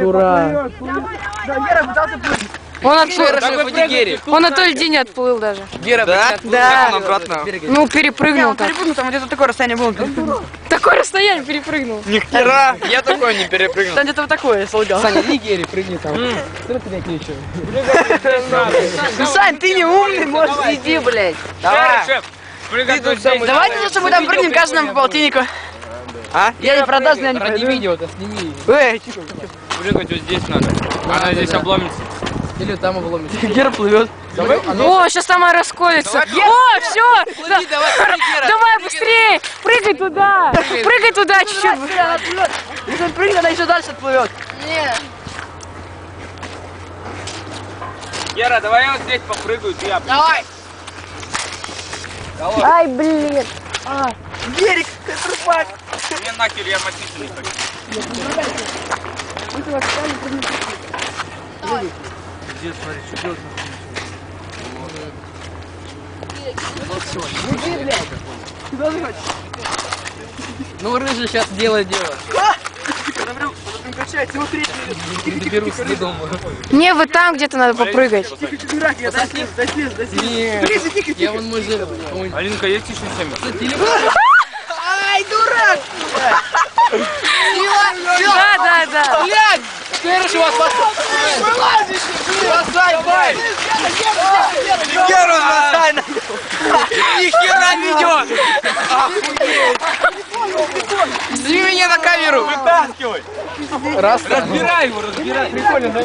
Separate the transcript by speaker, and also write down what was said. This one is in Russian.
Speaker 1: Дурак.
Speaker 2: Он отплыл. Он на той льдине отплыл даже.
Speaker 3: Гера,
Speaker 1: Да?
Speaker 2: Да.
Speaker 3: Обратно.
Speaker 2: Ну, перепрыгнул так.
Speaker 4: Перепрыгнул, там где-то такое расстояние было.
Speaker 2: Такое расстояние перепрыгнул.
Speaker 3: Нихера. Я такой не перепрыгнул.
Speaker 4: Там где-то вот такое, я солгал.
Speaker 1: Саня, не Герри, прыгни там. Что ты нечего?
Speaker 4: Ну, Сань, ты не умный, может, иди, блядь.
Speaker 3: Давай.
Speaker 5: здесь.
Speaker 4: Давайте лучше мы там прыгнем, каждый нам по полтиннику.
Speaker 3: А?
Speaker 4: Я не продастся, я не
Speaker 1: Ради
Speaker 4: пойду.
Speaker 1: видео-то сними.
Speaker 4: Эй, тихо.
Speaker 5: Прыгать вот здесь надо. Она
Speaker 1: Надо,
Speaker 5: здесь
Speaker 1: да.
Speaker 5: обломится.
Speaker 1: Или там обломится.
Speaker 4: Гера плывет.
Speaker 1: Давай, а
Speaker 2: О, сейчас там расколется. О, все!
Speaker 3: Плыви, давай, прыгай.
Speaker 2: Давай быстрее! Прыгай туда! Прыгай туда чуть-чуть!
Speaker 4: Если он прыгнет, она еще дальше отплывет.
Speaker 5: Гера, давай я вот здесь попрыгаю, ты об-
Speaker 4: Давай.
Speaker 2: Ай, блин!
Speaker 4: Герик, ты трупак.
Speaker 5: Мне нахер, я мочиться не хочу.
Speaker 1: Ну рыжий сейчас дело дело.
Speaker 4: Она прям, она прям качает, смотри.
Speaker 1: Доберусь до дома.
Speaker 2: Не, вот там где-то надо попрыгать.
Speaker 4: Я доснес, доснес, доснес.
Speaker 1: Нет. Я вон мой ой,
Speaker 5: Алинка, есть еще семя?
Speaker 4: Ай, дурак.
Speaker 2: Да, да, да.
Speaker 1: Короче, у вас
Speaker 3: Гера, бросай на Нихера ведет. Сними меня на камеру.
Speaker 5: Вытаскивай.
Speaker 1: раз.
Speaker 5: Разбирай его, разбирай.
Speaker 1: Прикольно, да?